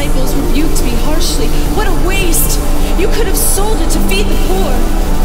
disciples rebuked me harshly. What a waste! You could have sold it to feed the poor.